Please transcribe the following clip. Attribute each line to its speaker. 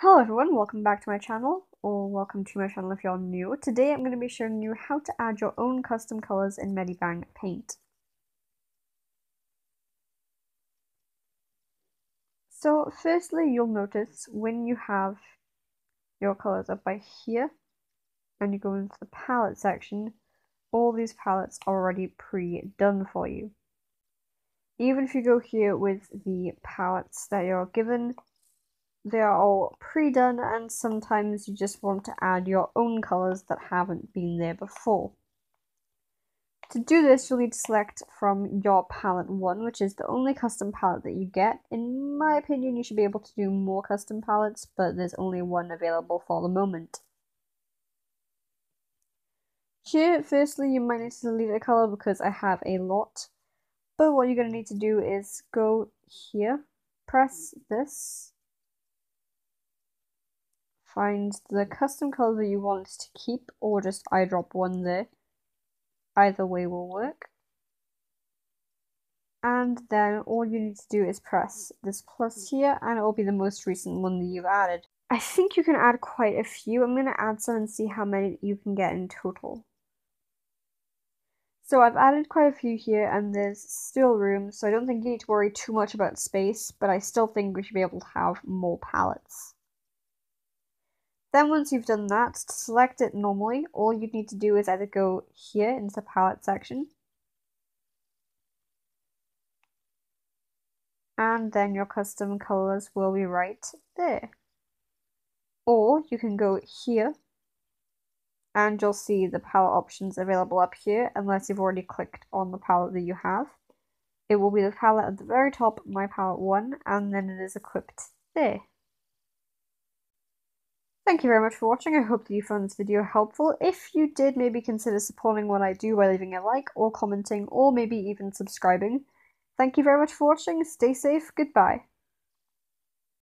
Speaker 1: Hello everyone, welcome back to my channel, or welcome to my channel if you're new. Today I'm going to be showing you how to add your own custom colours in Medibang Paint. So firstly you'll notice when you have your colours up by here, and you go into the palette section, all these palettes are already pre-done for you. Even if you go here with the palettes that you're given, they are all pre-done and sometimes you just want to add your own colours that haven't been there before. To do this, you'll need to select from your palette 1, which is the only custom palette that you get. In my opinion, you should be able to do more custom palettes, but there's only one available for the moment. Here, firstly, you might need to delete a colour because I have a lot. But what you're going to need to do is go here, press this, find the custom color that you want to keep or just eyedrop one there. Either way will work. And then all you need to do is press this plus here and it will be the most recent one that you've added. I think you can add quite a few. I'm going to add some and see how many you can get in total. So I've added quite a few here and there's still room, so I don't think you need to worry too much about space, but I still think we should be able to have more palettes. Then once you've done that, to select it normally, all you need to do is either go here into the palette section, and then your custom colors will be right there. Or you can go here, and you'll see the palette options available up here, unless you've already clicked on the palette that you have. It will be the palette at the very top, my palette 1, and then it is equipped there. Thank you very much for watching, I hope that you found this video helpful. If you did, maybe consider supporting what I do by leaving a like, or commenting, or maybe even subscribing. Thank you very much for watching, stay safe, goodbye.